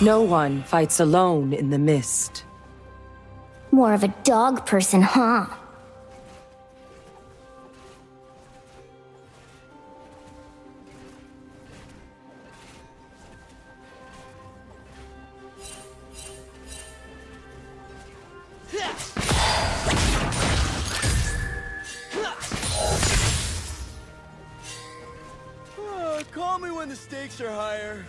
No one fights alone in the mist. More of a dog person, huh? Uh, call me when the stakes are higher.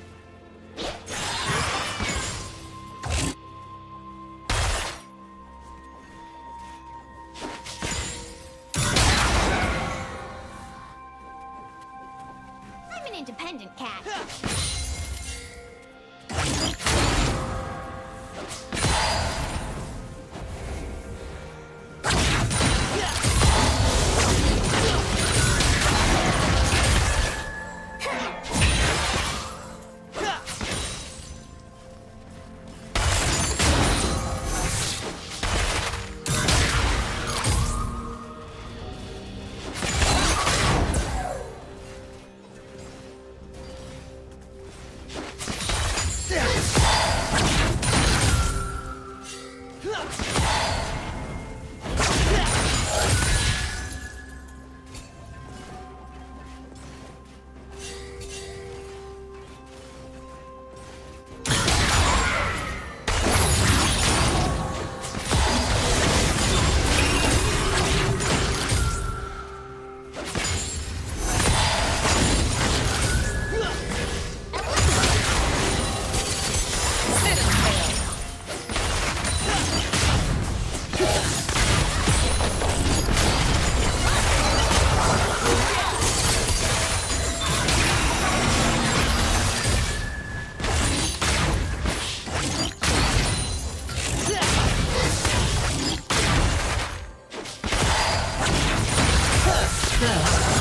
Dark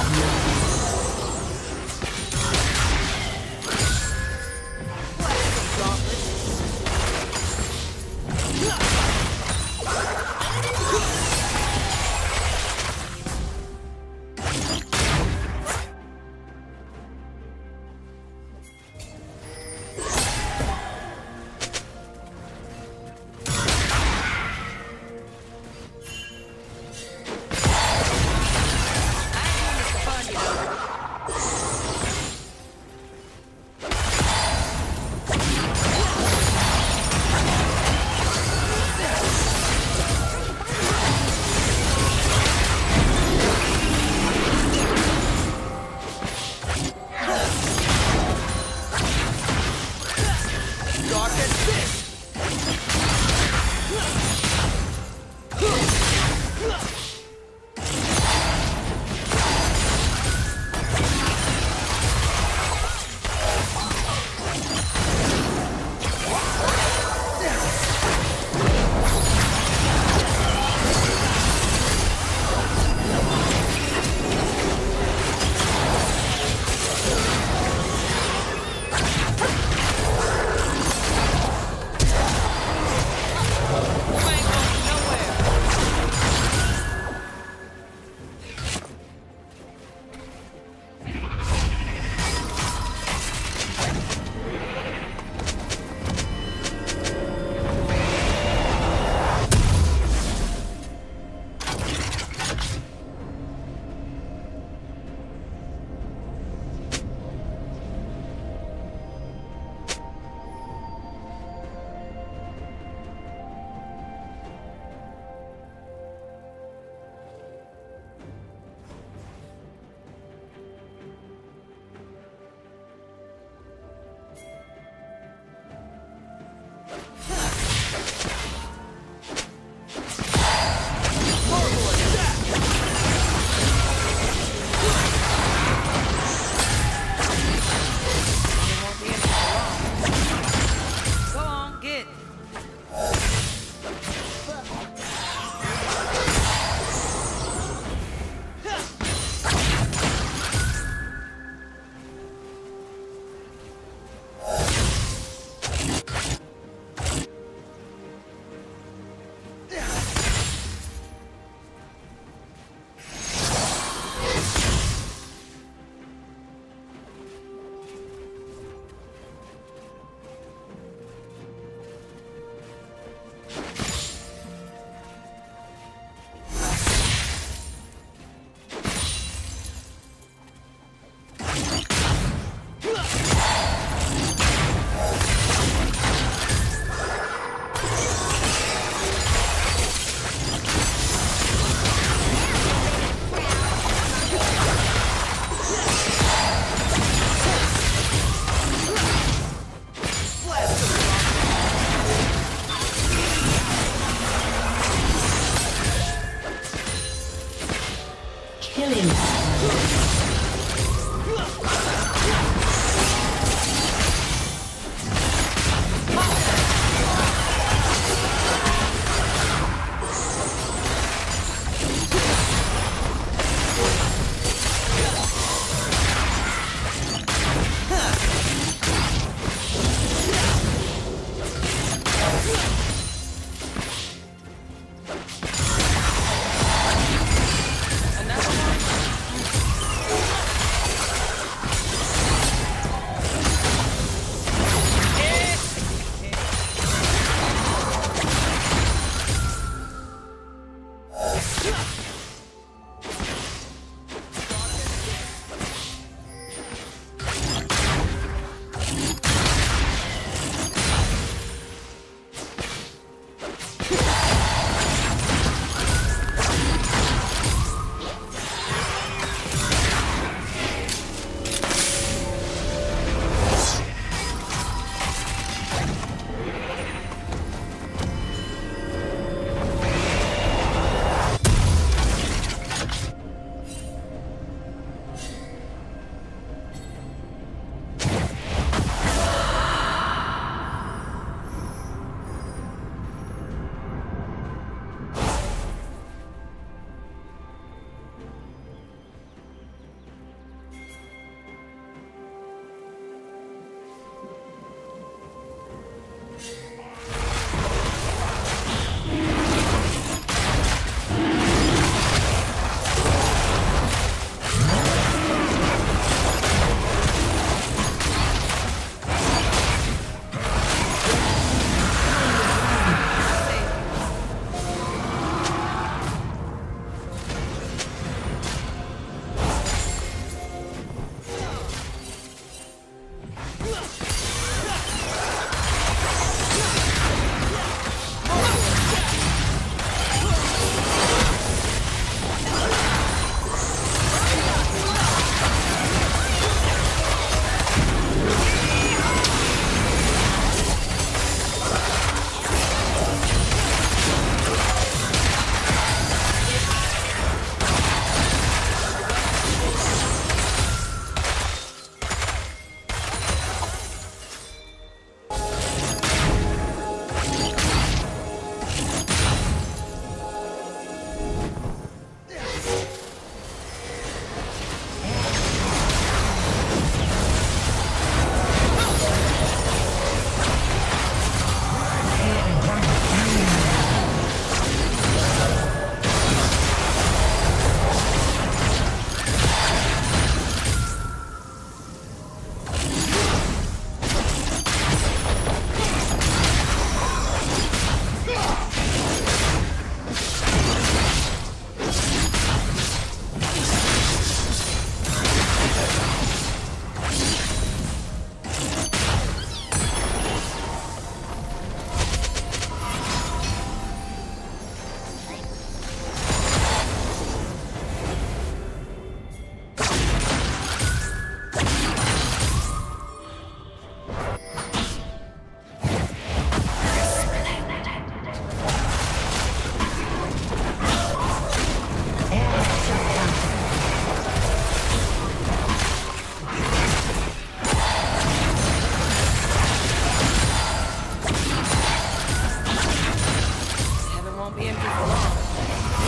is lost.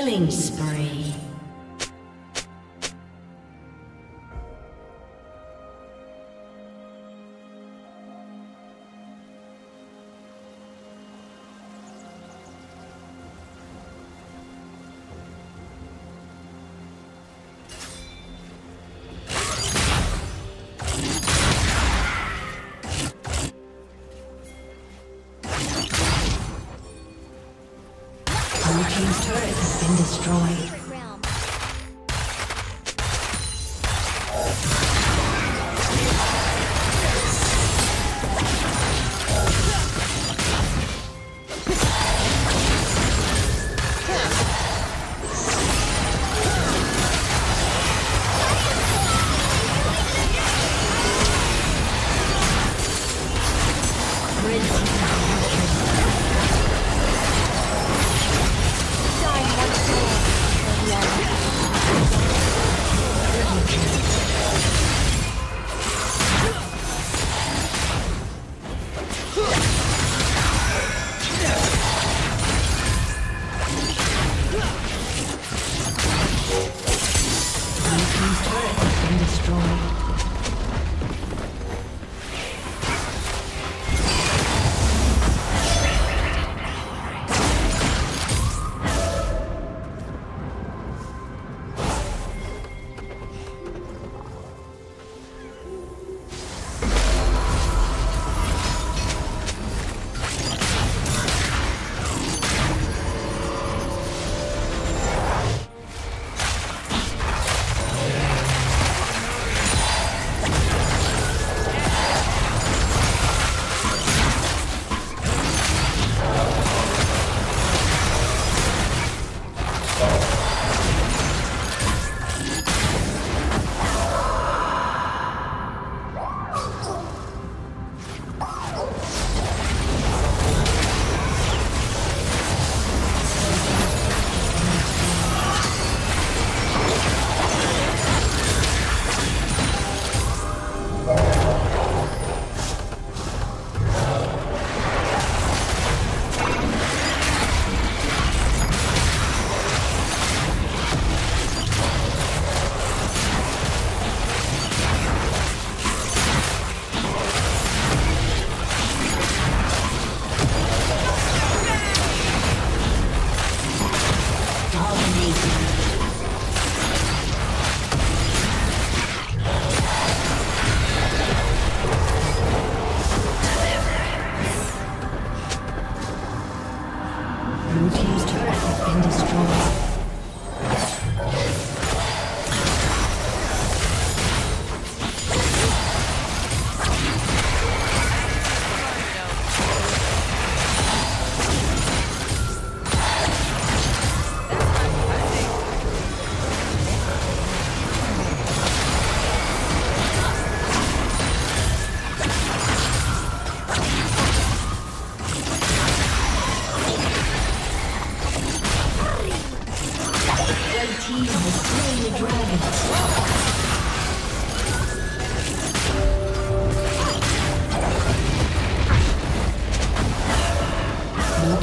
Killing spree. Blue Team's turret been destroyed. Red team.